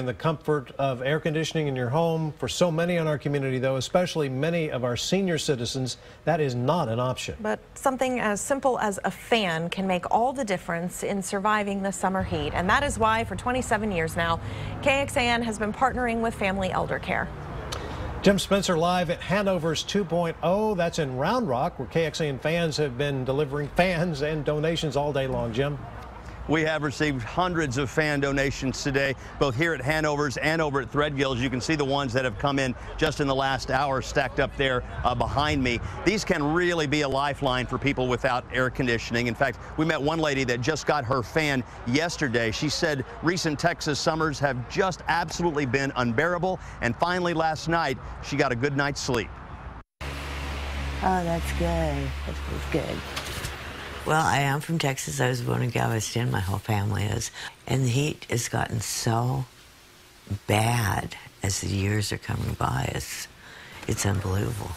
And the comfort of air conditioning in your home. For so many in our community, though, especially many of our senior citizens, that is not an option. But something as simple as a fan can make all the difference in surviving the summer heat. And that is why, for 27 years now, KXAN has been partnering with Family Elder Care. Jim Spencer live at Hanover's 2.0. That's in Round Rock, where KXAN fans have been delivering fans and donations all day long. Jim? We have received hundreds of fan donations today, both here at Hanover's and over at Threadgills. You can see the ones that have come in just in the last hour stacked up there uh, behind me. These can really be a lifeline for people without air conditioning. In fact, we met one lady that just got her fan yesterday. She said recent Texas summers have just absolutely been unbearable. And finally, last night, she got a good night's sleep. Oh, that's good. That feels good. Well, I am from Texas. I was born in Galveston. My whole family is. And the heat has gotten so bad as the years are coming by. It's, it's unbelievable.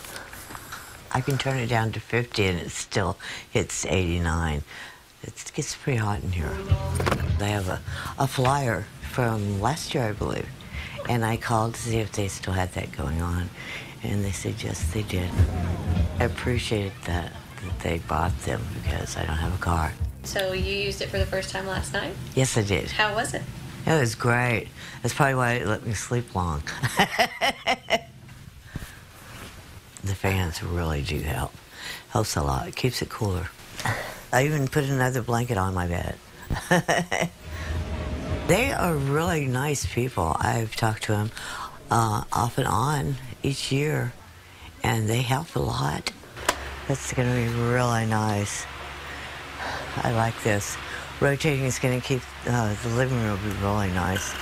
I can turn it down to 50 and it still hits 89. It gets pretty hot in here. They have a, a flyer from last year, I believe. And I called to see if they still had that going on. And they said, yes, they did. I appreciated that that they bought them because I don't have a car. So you used it for the first time last night? Yes, I did. How was it? It was great. That's probably why it let me sleep long. the fans really do help. Helps a lot. It keeps it cooler. I even put another blanket on my bed. they are really nice people. I've talked to them uh, off and on each year, and they help a lot. That's going to be really nice. I like this. Rotating is going to keep uh, the living room really nice.